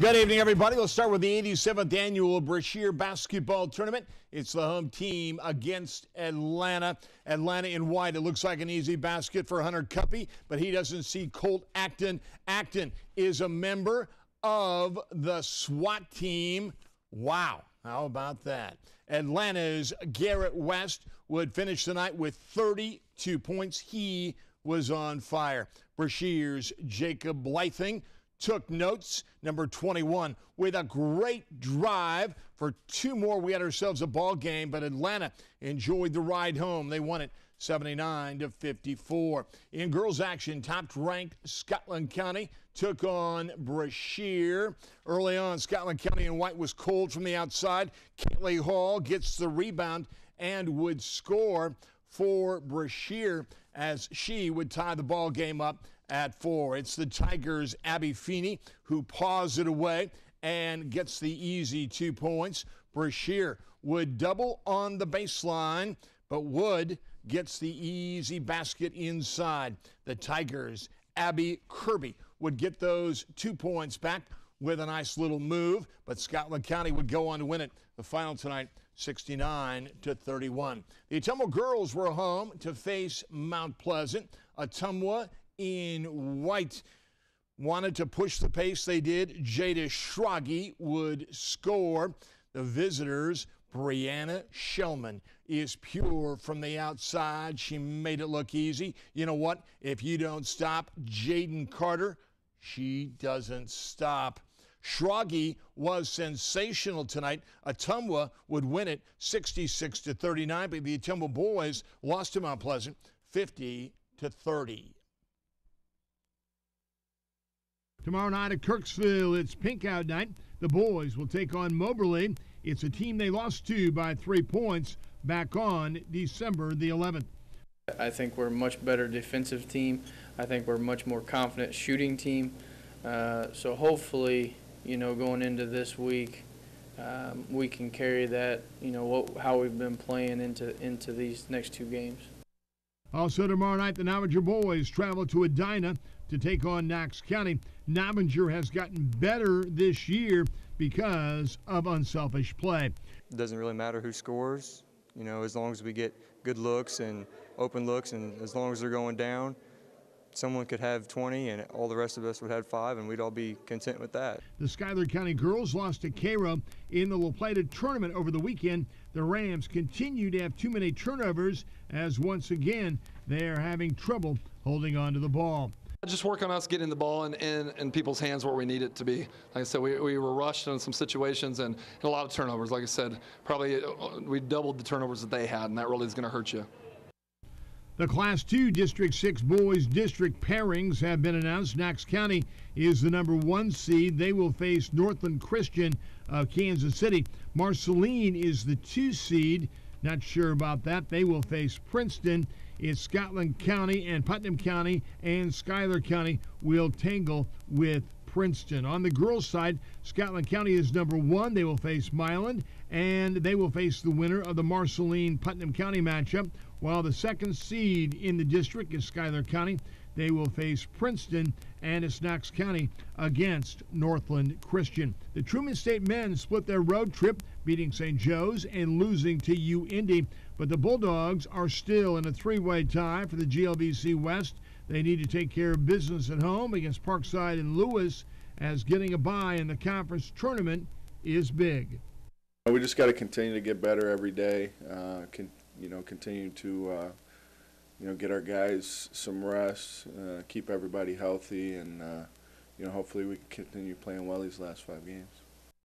Good evening, everybody. Let's start with the 87th annual Brashear Basketball Tournament. It's the home team against Atlanta. Atlanta in white. It looks like an easy basket for Hunter Cuppy, but he doesn't see Colt Acton. Acton is a member of the SWAT team. Wow. How about that? Atlanta's Garrett West would finish the night with 32 points. He was on fire. Brashear's Jacob Blything took notes. Number 21 with a great drive for two more. We had ourselves a ball game, but Atlanta enjoyed the ride home. They won it 79 to 54. In girls action, top ranked Scotland County took on Brashear. Early on, Scotland County and White was cold from the outside. Kaylee Hall gets the rebound and would score for Brashear as she would tie the ball game up at four. It's the Tigers' Abby Feeney who paws it away and gets the easy two points. Brashear would double on the baseline, but Wood gets the easy basket inside. The Tigers' Abby Kirby would get those two points back with a nice little move, but Scotland County would go on to win it. The final tonight, 69 to 31. The Ottumwa girls were home to face Mount Pleasant. Ottumwa in white wanted to push the pace. They did. Jada Schragi would score. The visitors, Brianna Shellman, is pure from the outside. She made it look easy. You know what? If you don't stop Jaden Carter, she doesn't stop. Schragi was sensational tonight. Ottumwa would win it 66 to 39, but the Ottumwa boys lost to Mount Pleasant 50 to 30. Tomorrow night at Kirksville, it's pink out night. The boys will take on Moberly. It's a team they lost to by three points back on December the 11th. I think we're a much better defensive team. I think we're a much more confident shooting team. Uh, so hopefully, you know, going into this week, um, we can carry that, you know, what, how we've been playing into into these next two games. Also tomorrow night, the Novinger boys travel to Edina to take on Knox County. Novinger has gotten better this year because of unselfish play. It doesn't really matter who scores, you know, as long as we get good looks and open looks, and as long as they're going down, someone could have 20 and all the rest of us would have five and we'd all be content with that. The Schuyler County girls lost to Cairo in the La Plata tournament over the weekend. The Rams continue to have too many turnovers as once again they are having trouble holding on to the ball. Just work on us getting the ball in, in, in, people's hands where we need it to be. Like I said, we, we were rushed in some situations and, and a lot of turnovers. Like I said, probably uh, we doubled the turnovers that they had, and that really is going to hurt you. The Class 2 District 6 boys district pairings have been announced. Knox County is the number one seed. They will face Northland Christian of Kansas City. Marceline is the two seed. Not sure about that. They will face Princeton in Scotland County and Putnam County and Schuyler County will tangle with Princeton. On the girls' side, Scotland County is number one. They will face Milan, and they will face the winner of the Marceline Putnam County matchup. While the second seed in the district is Schuyler County, they will face Princeton and it's Knox County against Northland Christian. The Truman State men split their road trip, beating St. Joe's and losing to U Indy. But the Bulldogs are still in a three way tie for the GLVC West. They need to take care of business at home against Parkside and Lewis, as getting a bye in the conference tournament is big. We just got to continue to get better every day. Uh, con- you know, continue to uh, you know get our guys some rest, uh, keep everybody healthy, and uh, you know hopefully we can continue playing well these last five games.